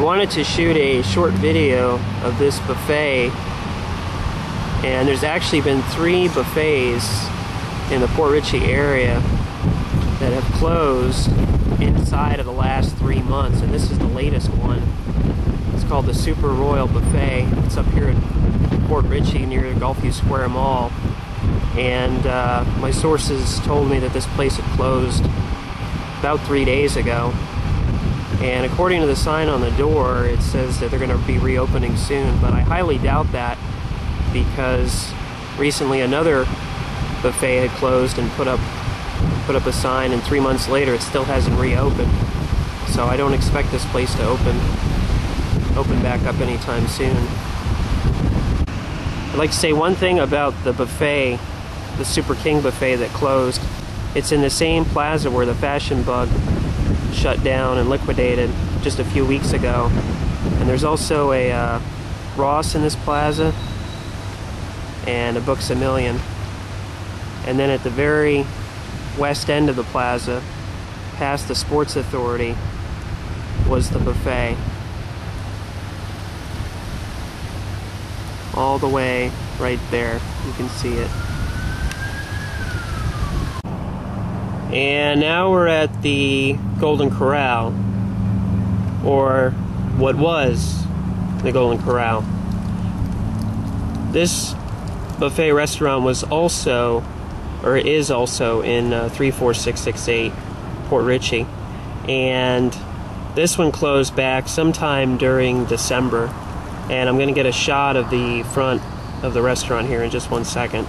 I wanted to shoot a short video of this buffet and there's actually been three buffets in the Port Richey area that have closed inside of the last three months and this is the latest one. It's called the Super Royal Buffet. It's up here in Port Richey near the Gulfview Square Mall and uh, my sources told me that this place had closed about three days ago and according to the sign on the door, it says that they're going to be reopening soon, but I highly doubt that because recently another buffet had closed and put up put up a sign and 3 months later it still hasn't reopened. So I don't expect this place to open open back up anytime soon. I'd like to say one thing about the buffet, the Super King buffet that closed. It's in the same plaza where the Fashion Bug shut down and liquidated just a few weeks ago. And there's also a uh, Ross in this plaza and a Books a Million. And then at the very west end of the plaza, past the Sports Authority, was the buffet. All the way right there. You can see it. And now we're at the Golden Corral, or what was the Golden Corral. This buffet restaurant was also, or is also, in uh, 34668 Port Richey. And this one closed back sometime during December. And I'm going to get a shot of the front of the restaurant here in just one second.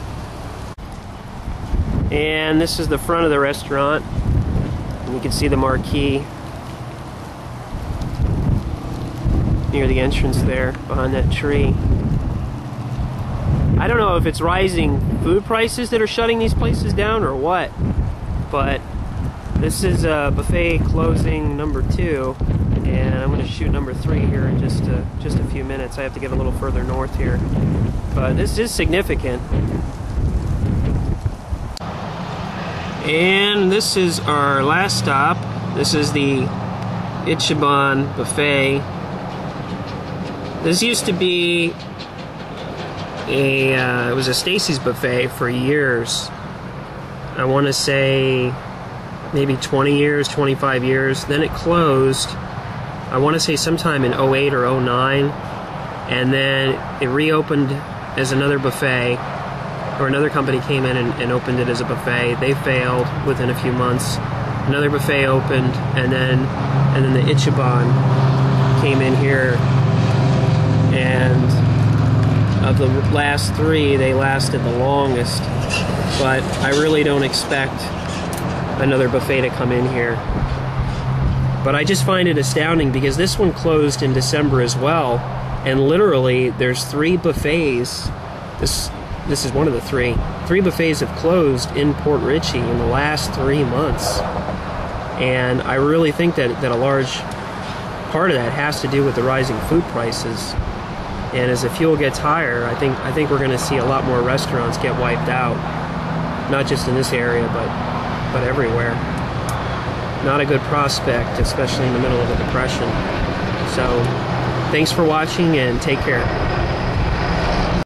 And this is the front of the restaurant. And you can see the marquee near the entrance there behind that tree. I don't know if it's rising food prices that are shutting these places down or what, but this is a buffet closing number two, and I'm going to shoot number three here in just a, just a few minutes. I have to get a little further north here, but this is significant. And this is our last stop. This is the Ichiban Buffet. This used to be a, uh, it was a Stacy's Buffet for years. I want to say maybe 20 years, 25 years. Then it closed, I want to say sometime in 08 or 09. And then it reopened as another buffet or another company came in and, and, opened it as a buffet. They failed within a few months. Another buffet opened, and then and then the Ichiban came in here, and of the last three, they lasted the longest. But I really don't expect another buffet to come in here. But I just find it astounding because this one closed in December as well, and literally there's three buffets. This this is one of the three. Three buffets have closed in Port Richey in the last three months. And I really think that, that a large part of that has to do with the rising food prices. And as the fuel gets higher, I think I think we're going to see a lot more restaurants get wiped out, not just in this area, but but everywhere. Not a good prospect, especially in the middle of a depression. So, thanks for watching and take care.